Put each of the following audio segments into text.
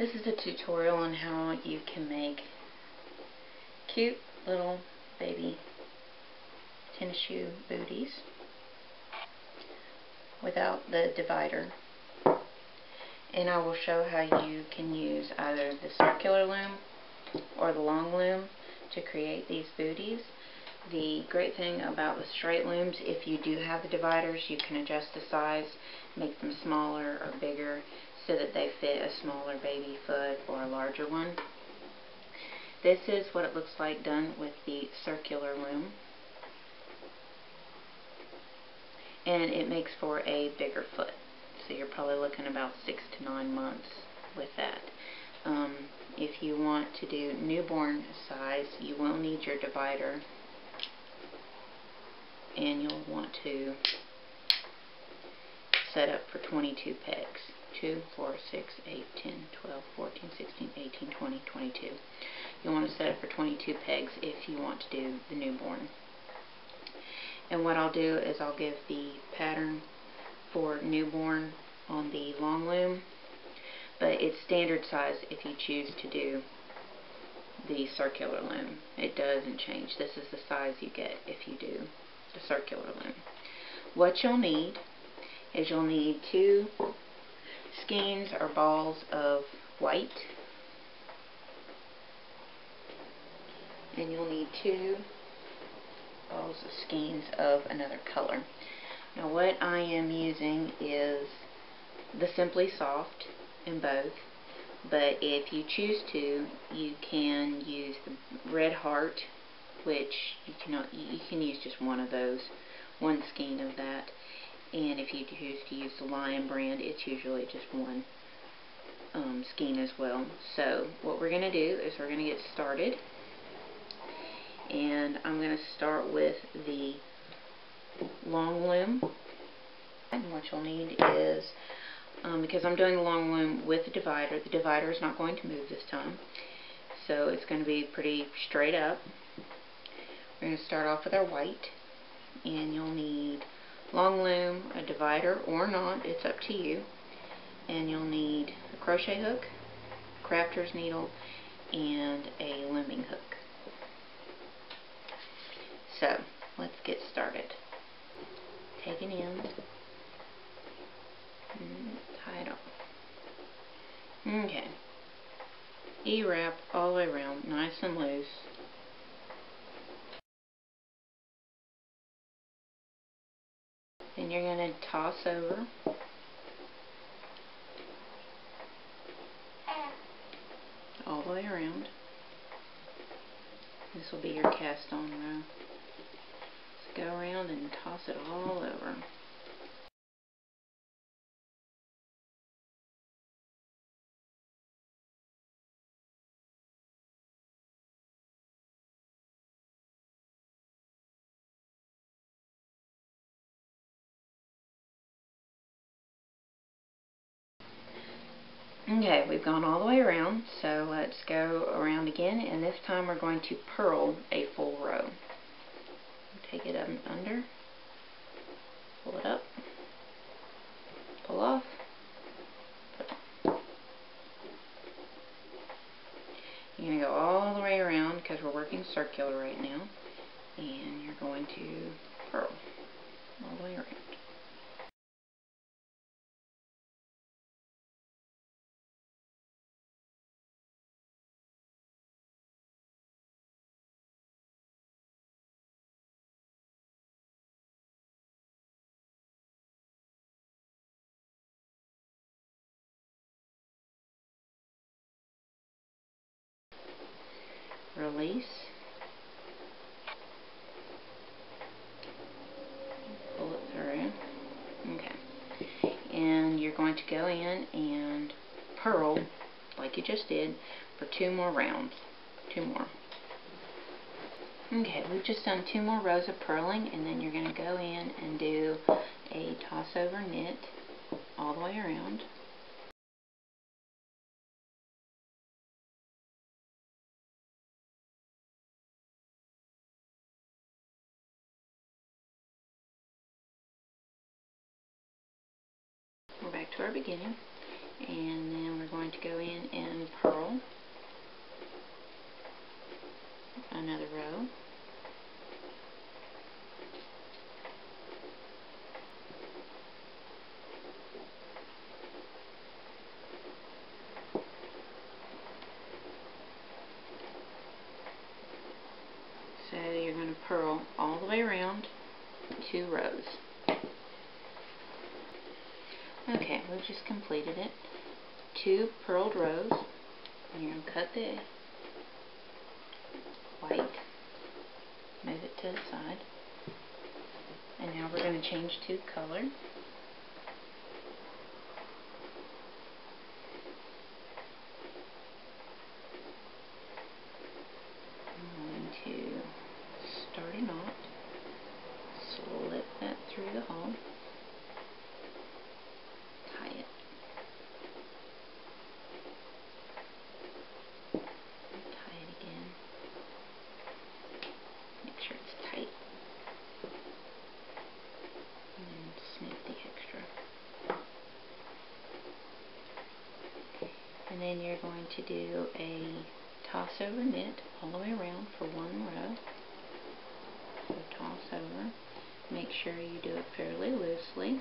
This is a tutorial on how you can make cute little baby tennis shoe booties without the divider. And I will show how you can use either the circular loom or the long loom to create these booties. The great thing about the straight looms, if you do have the dividers, you can adjust the size, make them smaller or bigger so that they fit a smaller baby foot or a larger one. This is what it looks like done with the circular loom. And it makes for a bigger foot. So you're probably looking about six to nine months with that. Um, if you want to do newborn size, you will need your divider. And you'll want to set up for 22 pegs. 2, 4, 6, 8, 10, 12, 14, 16, 18, 20, 22. You'll want to set it for 22 pegs if you want to do the newborn. And what I'll do is I'll give the pattern for newborn on the long loom, but it's standard size if you choose to do the circular loom. It doesn't change. This is the size you get if you do the circular loom. What you'll need is you'll need two skeins or balls of white. And you'll need two balls of skeins of another color. Now what I am using is the Simply Soft in both. But if you choose to, you can use the Red Heart, which you can, you can use just one of those, one skein of that and if you choose to use the Lion brand it's usually just one um, skein as well. So what we're going to do is we're going to get started. And I'm going to start with the long loom. And what you'll need is um, because I'm doing the long loom with the divider the divider is not going to move this time. So it's going to be pretty straight up. We're going to start off with our white. And you'll need long loom, a divider or not, it's up to you. And you'll need a crochet hook, crafter's needle, and a looming hook. So, let's get started. Take an end, and tie it. Okay. E-wrap all the way around, nice and loose. Then you're going to toss over. All the way around. This will be your cast on row. Go around and toss it all over. Okay, we've gone all the way around, so let's go around again, and this time we're going to purl a full row. Take it up and under, pull it up, pull off, You're going to go all the way around because we're working circular right now, and you're going to purl all the way around. Release. Pull it through. Okay. And you're going to go in and purl, like you just did, for two more rounds. Two more. Okay, we've just done two more rows of purling, and then you're going to go in and do a toss over knit all the way around. To our beginning. And then we're going to go in and purl another row. So you're going to purl all the way around two rows. We've just completed it. Two purled rows. And you're going to cut the white, move it to the side. And now we're going to change to color. through the hole. Tie it. Tie it again. Make sure it's tight. And then snip the extra. And then you're going to do a toss over knit all the way around for one row. So toss over. Make sure you do it fairly loosely.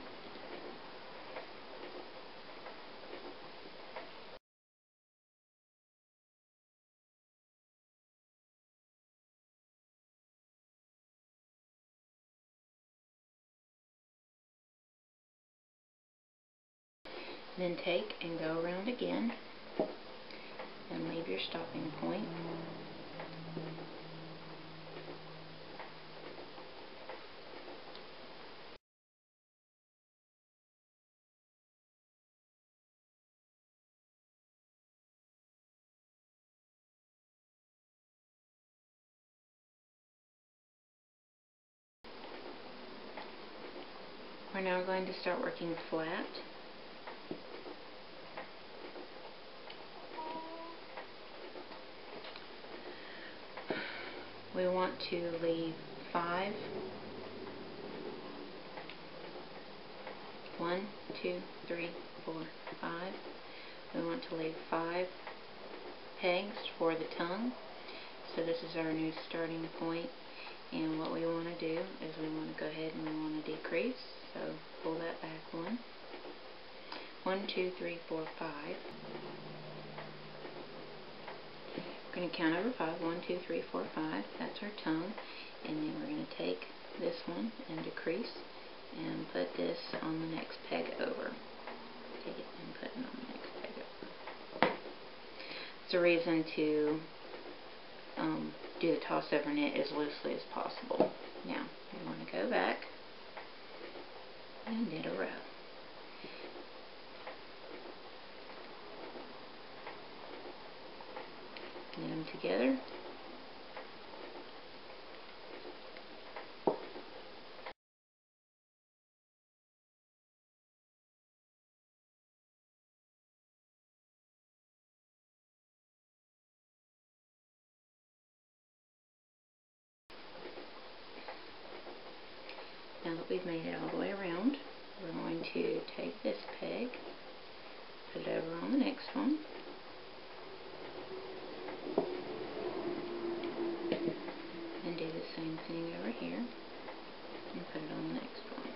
Then take and go around again and leave your stopping point. We're now going to start working flat. We want to leave five, one, two, three, four, five. We want to leave five pegs for the tongue. So this is our new starting point. and what we want to do is we want to go ahead and we want to decrease so pull that back one one two three four five we're going to count over five. one two three four five that's our tongue and then we're going to take this one and decrease and put this on the next peg over take it and put it on the next peg over it's a reason to um, do the toss over knit as loosely as possible. Now, you want to go back and knit a row. Them together. Now that we've made it all the way around, we're going to take this peg, put it over on the next one, and do the same thing over here, and put it on the next one.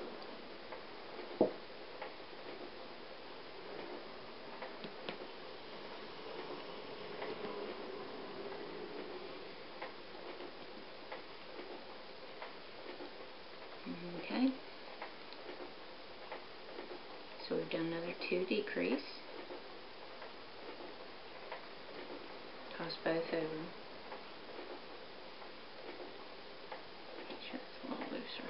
Okay. So we've done another two decrease. Toss both over. Make sure it's a little looser.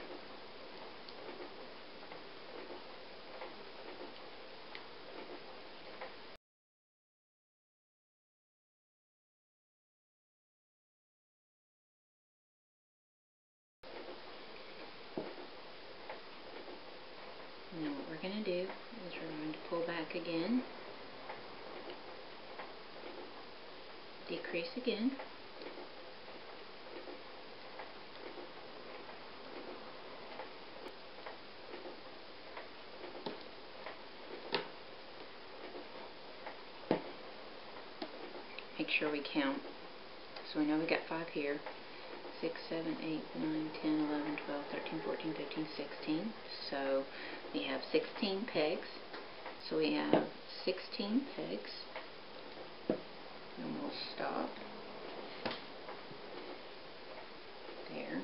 Now what we're going to do is we're going to pull back again, decrease again, make sure we count. So we know we got 5 here. 6, 7, 8, 9, 10, 11, 12, 13, 14, 15, 16. So we have 16 pegs. So we have 16 pegs. And we'll stop there.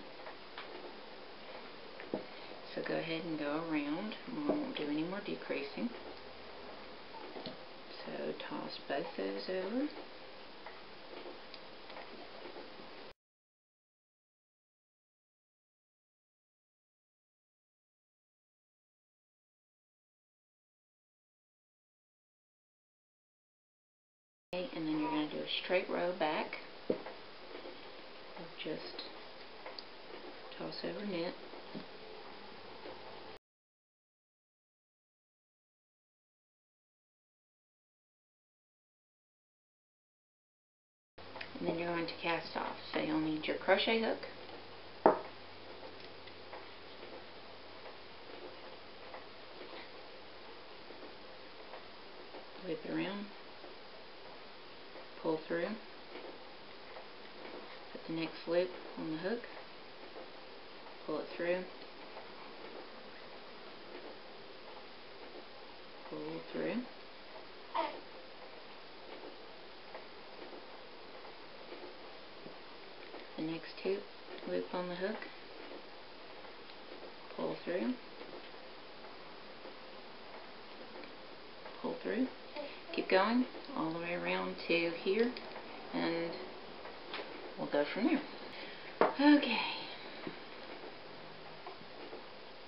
So go ahead and go around. We won't do any more decreasing. So toss both those over. And then you're going to do a straight row back. Just toss over knit. and then you're going to cast off. So you'll need your crochet hook, whip it around, pull through, put the next loop on the hook, pull it through, pull through, the next two loop on the hook, pull through, pull through, keep going all the way around to here and we'll go from there. Okay,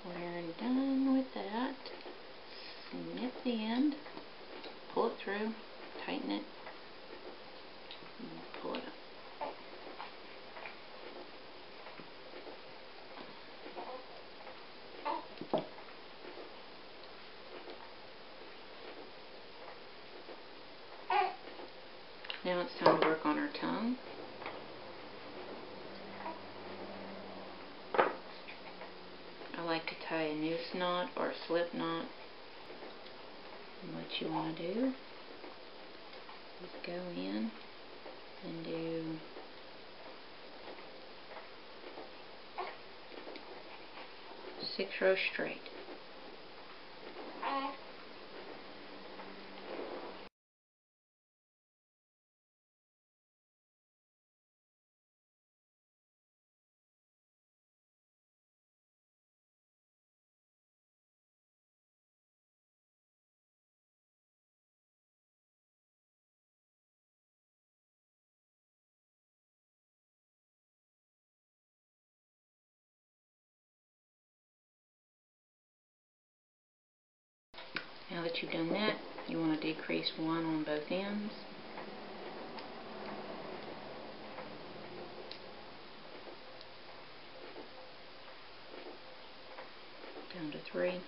we're done with that. Snip the end, pull it through, tighten it, pull it up. It's time to work on our tongue. I like to tie a noose knot or a slip knot. And what you want to do is go in and do six rows straight. Now that you've done that, you want to decrease one on both ends. Down to three.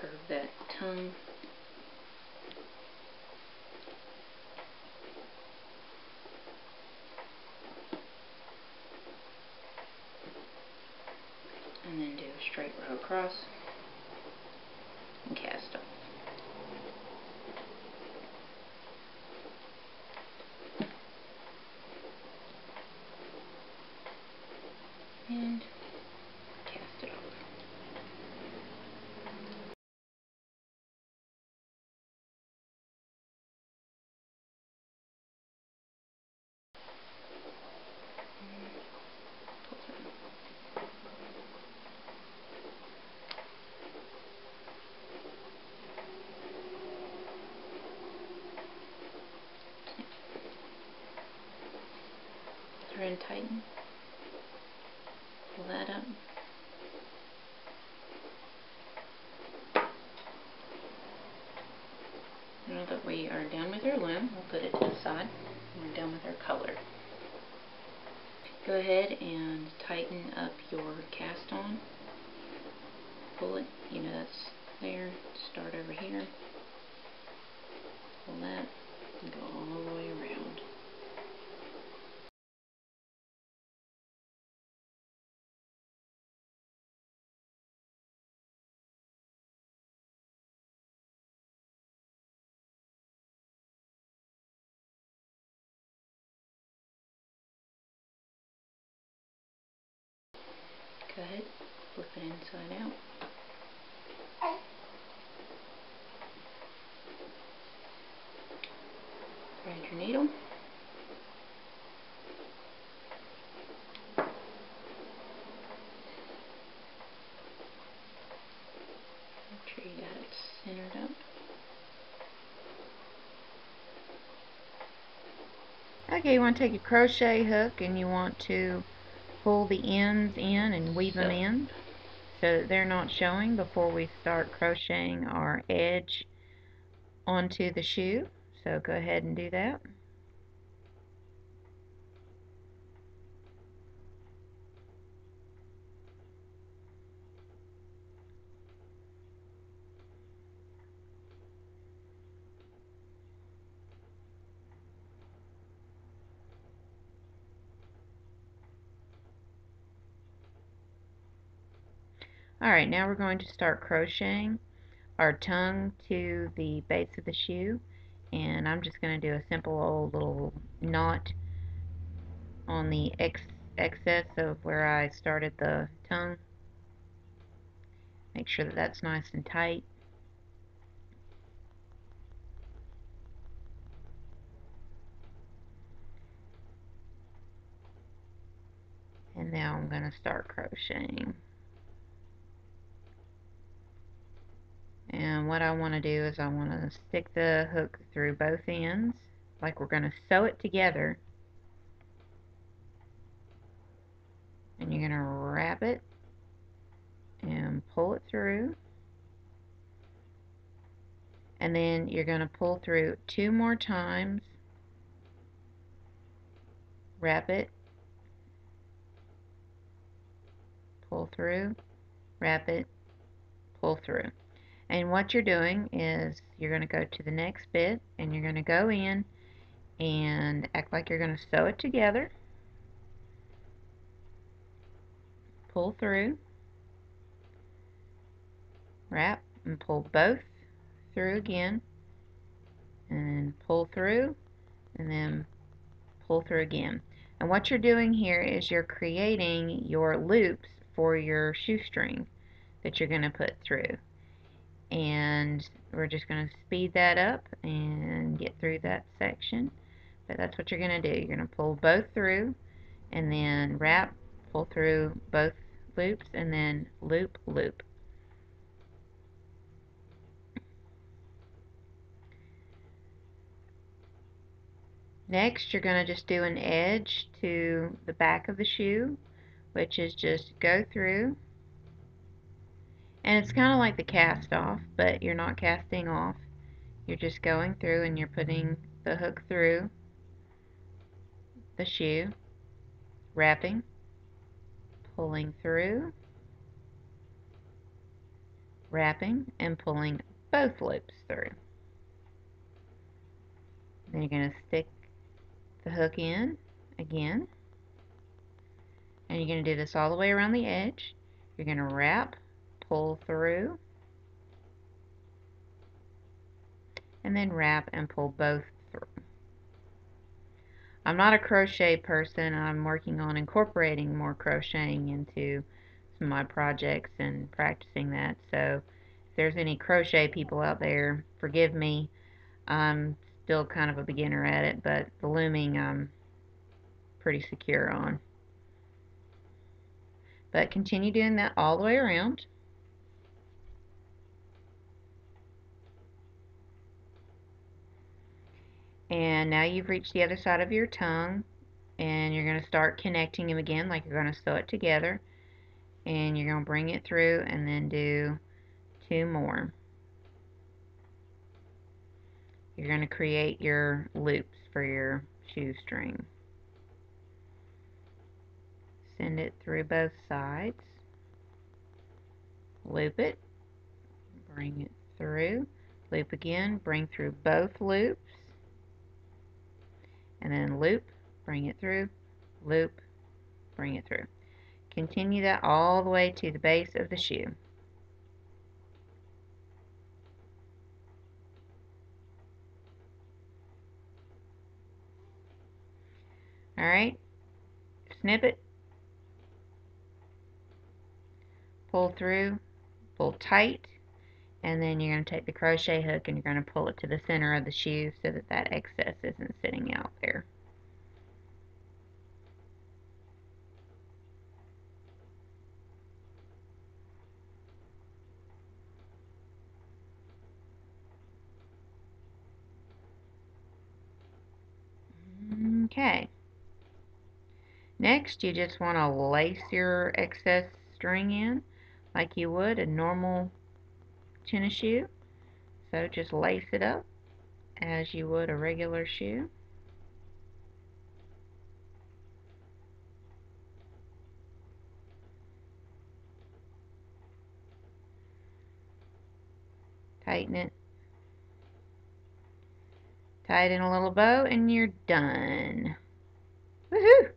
Curve that tongue. and then do a straight row across on that and go all the way around. Go ahead, flip it inside out. Needle. Make sure you got it centered up. Okay, you want to take your crochet hook and you want to pull the ends in and weave them in so that they're not showing before we start crocheting our edge onto the shoe. So go ahead and do that. Alright, now we're going to start crocheting our tongue to the base of the shoe and I'm just going to do a simple old little knot on the ex excess of where I started the tongue. Make sure that that's nice and tight. And now I'm going to start crocheting. And what I want to do is I want to stick the hook through both ends, like we're going to sew it together. And you're going to wrap it and pull it through. And then you're going to pull through two more times, wrap it, pull through, wrap it, pull through. And what you're doing is you're going to go to the next bit and you're going to go in and act like you're going to sew it together. Pull through, wrap, and pull both through again, and pull through, and then pull through again. And what you're doing here is you're creating your loops for your shoestring that you're going to put through and we're just going to speed that up and get through that section. But that's what you're going to do. You're going to pull both through and then wrap pull through both loops and then loop loop. Next you're going to just do an edge to the back of the shoe which is just go through and it's kind of like the cast off, but you're not casting off. You're just going through and you're putting the hook through the shoe, wrapping, pulling through, wrapping, and pulling both loops through. Then you're going to stick the hook in again. And you're going to do this all the way around the edge. You're going to wrap, pull through and then wrap and pull both through. I'm not a crochet person. I'm working on incorporating more crocheting into some of my projects and practicing that. So if there's any crochet people out there, forgive me. I'm still kind of a beginner at it, but the looming I'm pretty secure on. But continue doing that all the way around. And now you've reached the other side of your tongue and you're going to start connecting them again like you're going to sew it together. And you're going to bring it through and then do two more. You're going to create your loops for your shoestring. Send it through both sides. Loop it. Bring it through. Loop again. Bring through both loops and then loop, bring it through, loop, bring it through. Continue that all the way to the base of the shoe. Alright, snip it, pull through, pull tight, and then you're going to take the crochet hook and you're going to pull it to the center of the shoe so that that excess isn't sitting out there. Okay. Next, you just want to lace your excess string in like you would a normal tennis shoe. So just lace it up as you would a regular shoe. Tighten it. Tie it in a little bow and you're done. Woohoo!